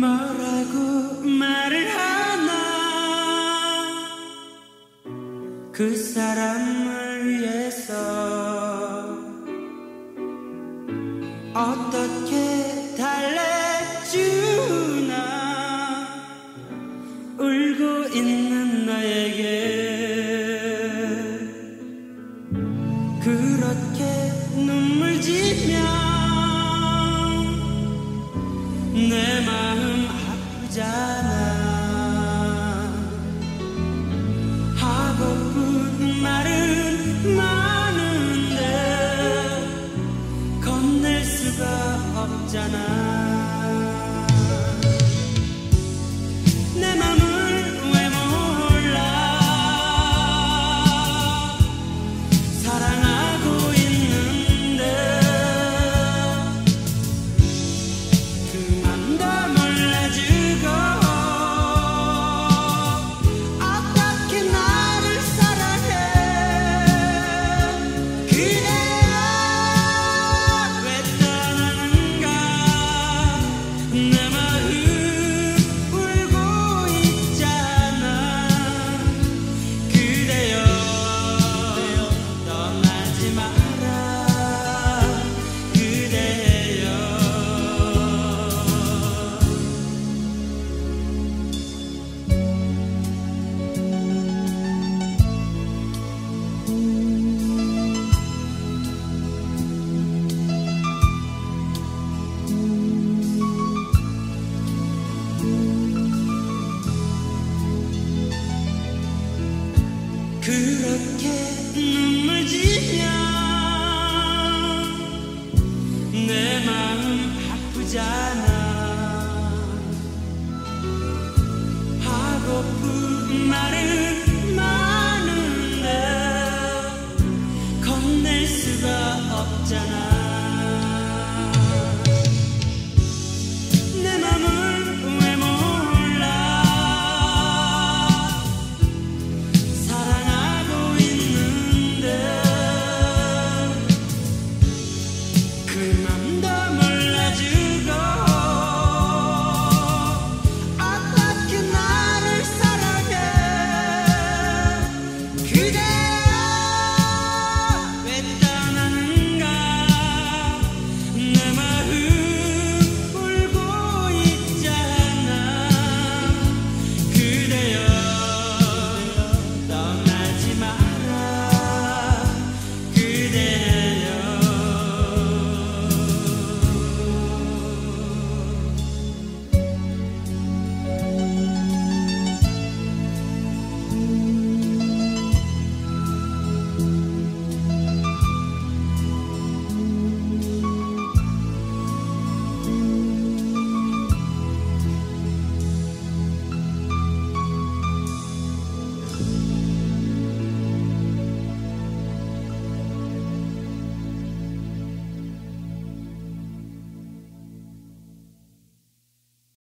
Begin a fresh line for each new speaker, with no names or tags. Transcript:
뭐라고 말을 하나 그 사람을 위해서 어떻게 달래주나 울고 있는 나에게 그렇게 눈물 지면 내 말. 家。 그렇게 눈물 지면 내 마음 아프잖아. 하고픈 말은 많은데 건넬 수가 없잖아.